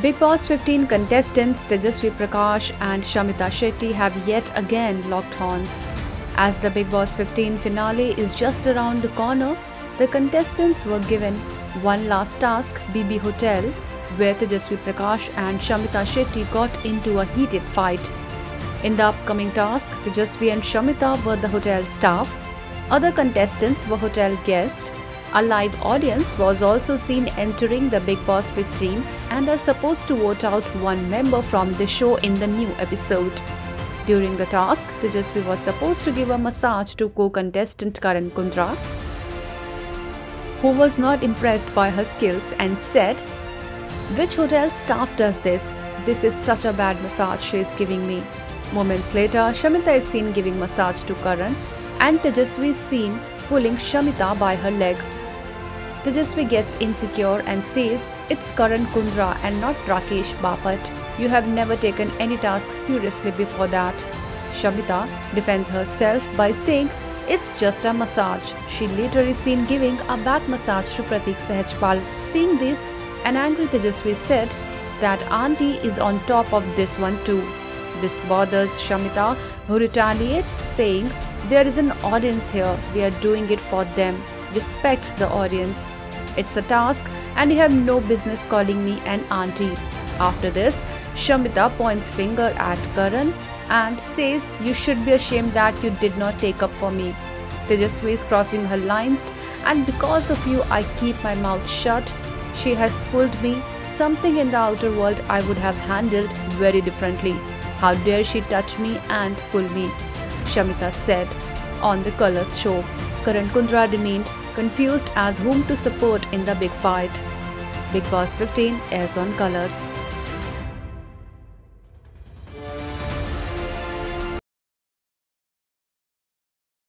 Bigg Boss 15 contestants Tejasswi Prakash and Shamita Shetty have yet again locked horns. As the Bigg Boss 15 finale is just around the corner, the contestants were given one last task, BB Hotel, where Tejasswi Prakash and Shamita Shetty got into a heated fight. In the upcoming task, Tejasswi and Shamita were the hotel staff. Other contestants were hotel guests a live audience was also seen entering the Bigg Boss 15 and are supposed to vote out one member from the show in the new episode. During the task, Tejasswi was supposed to give a massage to co-contestant Karan Kundrra, who was not impressed by her skills and said, Which hotel staff does this? This is such a bad massage she is giving me. Moments later, Shamita is seen giving massage to Karan and Tejasswi is seen pulling Shamita by her leg. Tejasswi gets insecure and says, It's Karan Kundrra and not Rakesh Bapat. You have never taken any task seriously before that. Shamita defends herself by saying, It's just a massage. She later is seen giving a back massage to Pratik Sehajpal. Seeing this, an angry Tejasswi said that auntie is on top of this one too. This bothers Shamita, who retaliates, saying, There is an audience here, we are doing it for them. Respect the audience. It's a task and you have no business calling me an auntie. After this, Shamita points finger at Karan and says you should be ashamed that you did not take up for me. Tejasswi is crossing her lines and because of you I keep my mouth shut. She has pulled me, something in the outer world I would have handled very differently. How dare she touch me and pull me? Shamita said on the Colors show. Karan Kundrra remained confused as whom to support in the big fight. Bigg Boss 15 airs on Colors.